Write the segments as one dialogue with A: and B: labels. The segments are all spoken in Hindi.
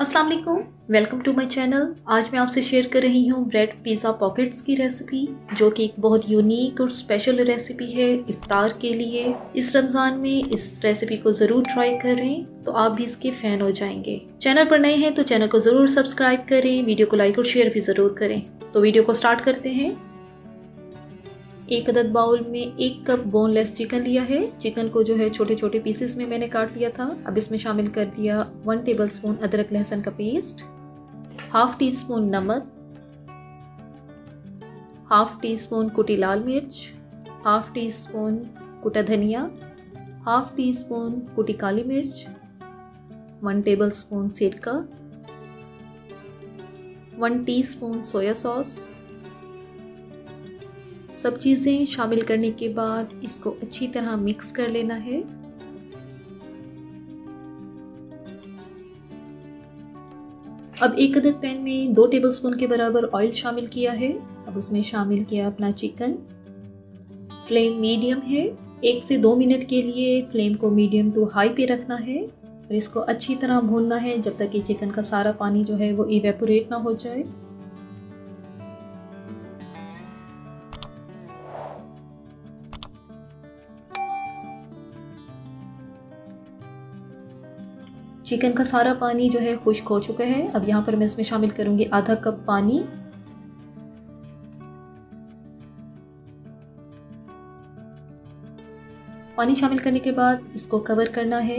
A: अस्सलाम वालेकुम वेलकम टू माय चैनल आज मैं आपसे शेयर कर रही हूँ ब्रेड पिज़्ज़ा पॉकेट्स की रेसिपी जो कि एक बहुत यूनिक और स्पेशल रेसिपी है इफ्तार के लिए। इस रमज़ान में इस रेसिपी को ज़रूर ट्राई करें तो आप भी इसके फ़ैन हो जाएँगे। चैनल पर नए हैं तो चैनल को ज़रूर सब्सक्राइब करें वीडियो को लाइक और शेयर भी ज़रूर करें। तो वीडियो को स्टार्ट करते हैं। एक अदद बाउल में एक कप बोनलेस चिकन लिया है। चिकन को जो है छोटे छोटे पीसेस में मैंने काट लिया था। अब इसमें शामिल कर दिया वन टेबल स्पून अदरक लहसुन का पेस्ट हाफ़ टी स्पून नमक हाफ़ टी स्पून कुटी लाल मिर्च हाफ़ टी स्पून कुटा धनिया हाफ़ टी स्पून कुटी काली मिर्च वन टेबल स्पून सिरका one teaspoon soya sauce सब चीज़ें शामिल करने के बाद इसको अच्छी तरह मिक्स कर लेना है। अब एक अदद पैन में दो टेबलस्पून के बराबर ऑयल शामिल किया है। अब उसमें शामिल किया अपना चिकन फ्लेम मीडियम है। एक से दो मिनट के लिए फ्लेम को मीडियम टू हाई पे रखना है और इसको अच्छी तरह भूनना है जब तक कि चिकन का सारा पानी जो है वो इवेपोरेट ना हो जाए। चिकन का सारा पानी जो है खुश्क हो चुका है। अब यहाँ पर मैं इसमें शामिल करूँगी आधा कप पानी। पानी शामिल करने के बाद इसको कवर करना है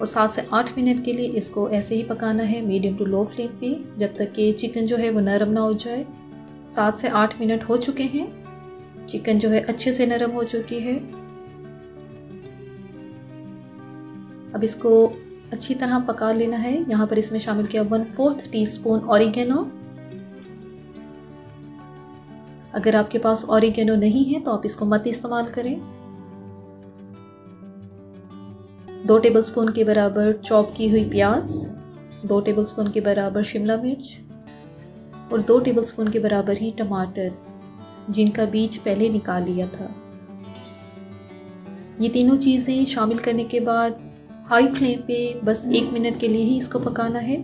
A: और सात से आठ मिनट के लिए इसको ऐसे ही पकाना है मीडियम टू लो फ्लेम पे, जब तक कि चिकन जो है वो नरम ना हो जाए। सात से आठ मिनट हो चुके हैं। चिकन जो है अच्छे से नरम हो चुकी है। अब इसको अच्छी तरह पका लेना है। यहाँ पर इसमें शामिल किया one fourth teaspoon oregano अगर आपके पास ऑरिगेनो नहीं है तो आप इसको मत इस्तेमाल करें। दो टेबलस्पून के बराबर चॉप की हुई प्याज, दो टेबलस्पून के बराबर शिमला मिर्च और दो टेबलस्पून के बराबर ही टमाटर, जिनका बीज पहले निकाल लिया था। ये तीनों चीज़ें शामिल करने के बाद हाई फ्लेम पे बस एक मिनट के लिए ही इसको पकाना है।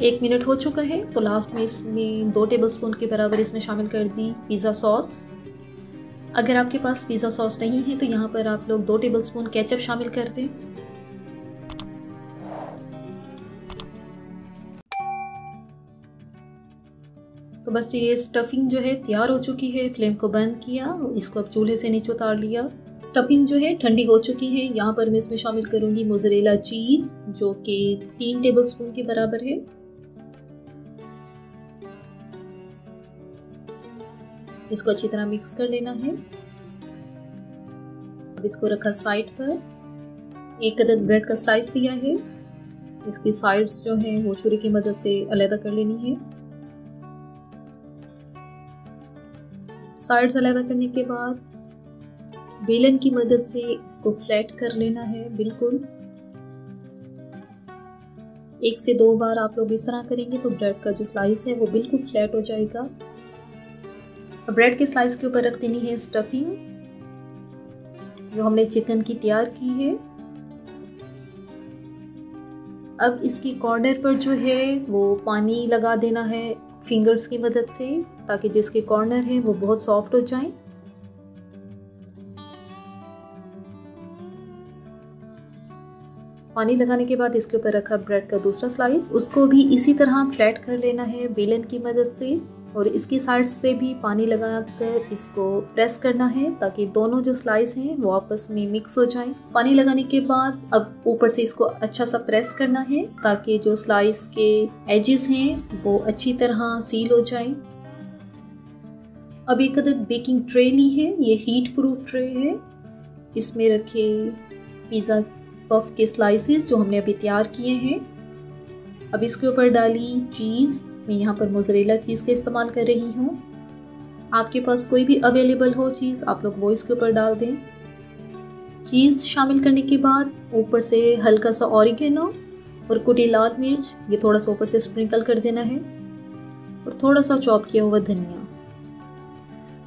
A: एक मिनट हो चुका है तो लास्ट में इसमें दो टेबलस्पून के बराबर इसमें शामिल कर दी पिज़्ज़ा सॉस अगर आपके पास पिज़्ज़ा सॉस नहीं है तो यहाँ पर आप लोग दो टेबलस्पून केचप शामिल कर दें। तो बस ये स्टफिंग जो है तैयार हो चुकी है। फ्लेम को बंद किया, इसको अब चूल्हे से नीचे उतार लिया। स्टफिंग जो है ठंडी हो चुकी है। यहाँ पर मैं इसमें शामिल करूँगी मोजरेला चीज़ जो कि तीन टेबल स्पून के बराबर है। इसको अच्छी तरह मिक्स कर लेना है। अब इसको रखा साइड पर। एक अदद ब्रेड का स्लाइस लिया है। इसकी साइड्स जो हैं वो छुरी की मदद से अलहदा कर लेनी है। साइड्स अलहदा करने के बाद बेलन की मदद से इसको फ्लैट कर लेना है, बिल्कुल। एक से दो बार आप लोग इस तरह करेंगे तो ब्रेड का जो स्लाइस है वो बिल्कुल फ्लैट हो जाएगा। अब ब्रेड के स्लाइस के ऊपर रख देनी है स्टफिंग, जो हमने चिकन की तैयार की है। अब इसकी कॉर्नर पर जो है, वो पानी लगा देना है फिंगर्स की मदद से, ताकि जो इसके कॉर्नर हैं, वो बहुत सॉफ्ट हो जाएँ। पानी लगाने के बाद इसके ऊपर रखा ब्रेड का दूसरा स्लाइस उसको भी इसी तरह फ्लैट कर लेना है बेलन की मदद से। और इसकी साइड से भी पानी लगाकर इसको प्रेस करना है ताकि दोनों जो स्लाइस हैं वो आपस में मिक्स हो जाएँ। पानी लगाने के बाद अब ऊपर से इसको अच्छा सा प्रेस करना है ताकि जो स्लाइस के एजेस हैं वो अच्छी तरह सील हो जाएँ। अब एक अदद बेकिंग ट्रे ली है ये हीट प्रूफ ट्रे है इसमें रखे पिज़्ज़ा पफ के स्लाइसेस जो हमने अभी तैयार किए हैं अब इसके ऊपर डाली चीज़ मैं यहाँ पर मोजरेला चीज़ का इस्तेमाल कर रही हूँ। आपके पास कोई भी अवेलेबल हो चीज़ आप लोग वो इसके ऊपर डाल दें। चीज़ शामिल करने के बाद ऊपर से हल्का सा ऑरिगेनो और कुटी लाल मिर्च, ये थोड़ा सा ऊपर से स्प्रिंकल कर देना है और थोड़ा सा चॉप किया हुआ धनिया।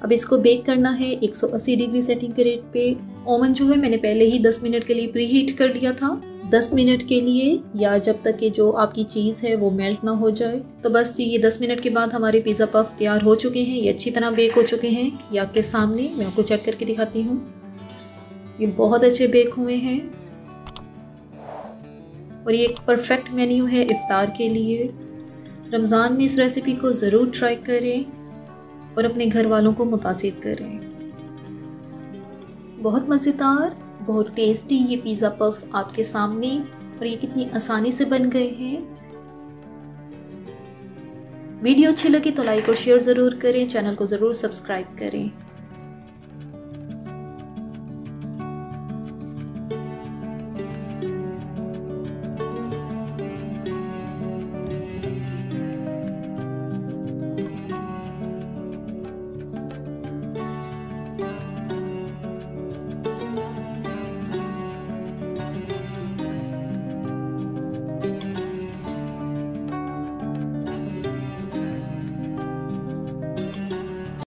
A: अब इसको बेक करना है 180 डिग्री सेंटीग्रेड रेट पे। ओवन जो है, मैंने पहले ही 10 मिनट के लिए प्री हीट कर दिया था। 10 मिनट के लिए, या जब तक कि जो आपकी चीज़ है, वो मेल्ट ना हो जाए। तो बस ये 10 मिनट के बाद हमारे पिज़्ज़ा पफ तैयार हो चुके हैं। ये अच्छी तरह बेक हो चुके हैं। ये आपके सामने मैं आपको चेक करके दिखाती हूँ। ये बहुत अच्छे बेक हुए हैं। और ये एक परफेक्ट मेन्यू है इफ्तार के लिए। रमज़ान में इस रेसिपी को ज़रूर ट्राई करें और अपने घर वालों को मुतासर करें। बहुत मज़ेदार, बहुत टेस्टी ये पिज़्ज़ा पफ आपके सामने और ये कितनी आसानी से बन गए हैं। वीडियो अच्छी लगे तो लाइक और शेयर ज़रूर करें, चैनल को ज़रूर सब्सक्राइब करें।